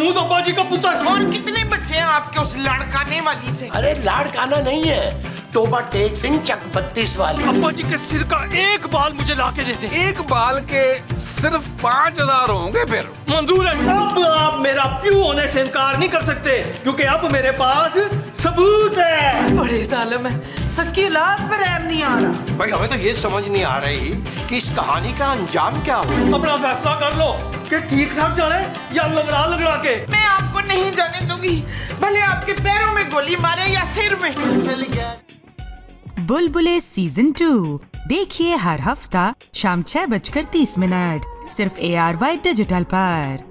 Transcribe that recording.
महमूद अब्बा जी का पुत्र और कितने बच्चे हैं आपके उस लड़काने वाली से? अरे लाड़काना नहीं है। टोबा टेक सिंह चक बत्तीस वाली। अब्बा जी के सिर का एक बाल मुझे ला के दे दे। एक बाल के सिर्फ़ पाँच हज़ार होंगे फिर। मंजूर है। अब आप मेरा प्यू होने से इनकार नहीं कर सकते क्योंकि अब मेरे पास सबूत है। बड़े जालिम है। सकी औलाद पर रहम नहीं आ रहा। भाई हमें तो ये समझ नहीं आ रही कि इस कहानी का अंजाम क्या हो अपना फैसला कर लो कि ठीक ठाक जाने या लगड़ा लगड़ा के। मैं आपको नहीं जाने दूँगी। भले आपके पैरों में गोली मारे या सिर में। बुलबुले सीज़न टू। देखिए हर हफ़्ता शाम छह बजकर तीस मिनट। सिर्फ़ ए आर वाई डिजिटल पर।